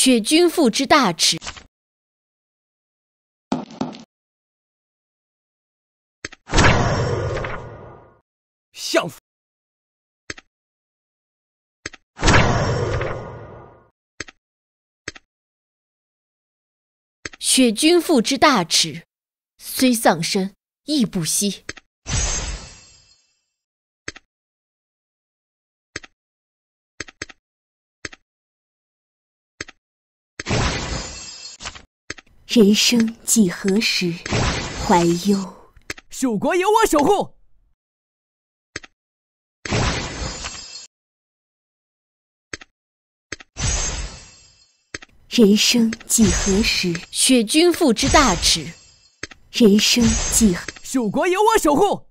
雪君父之大耻。相父。雪君父之大耻，虽丧身亦不惜。人生几何时，怀忧。蜀国有我守护。人生几何时？雪君父之大耻。人生几何？蜀国有我守护。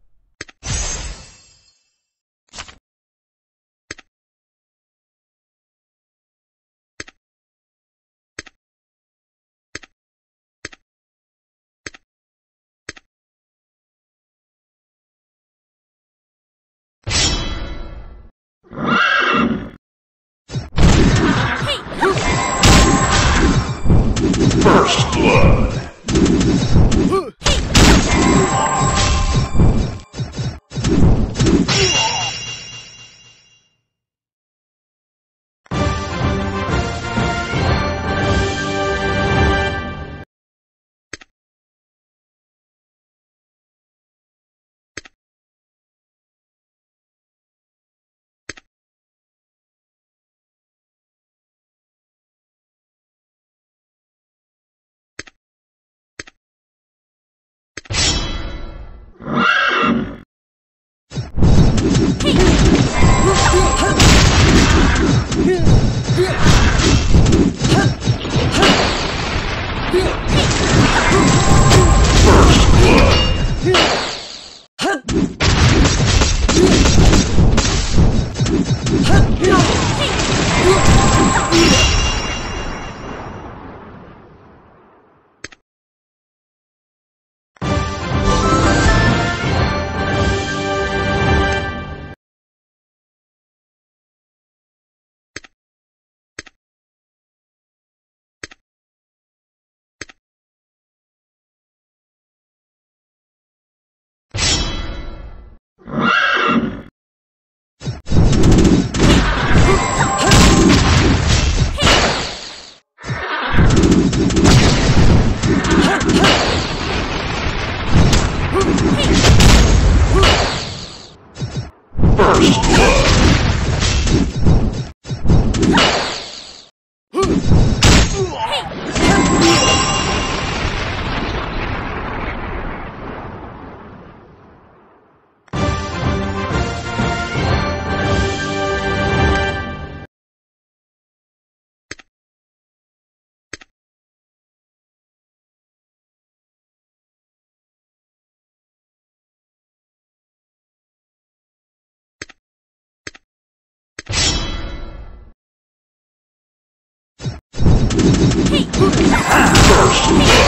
First Blood. “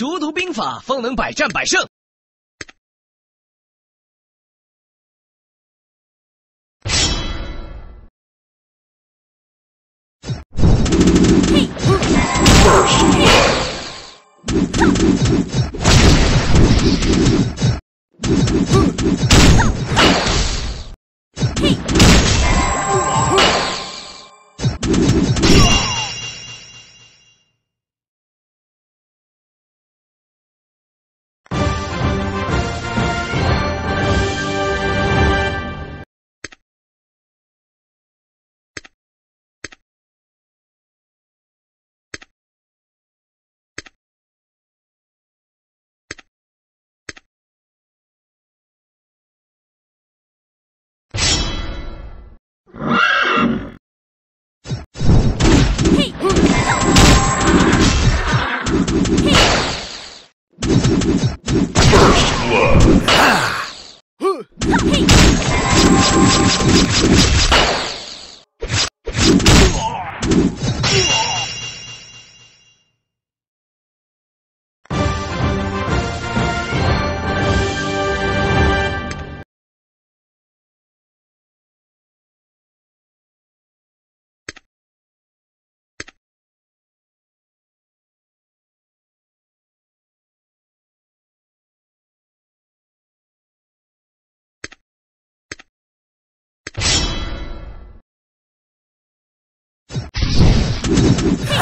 熟读兵法，方能百战百胜。”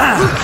Ah!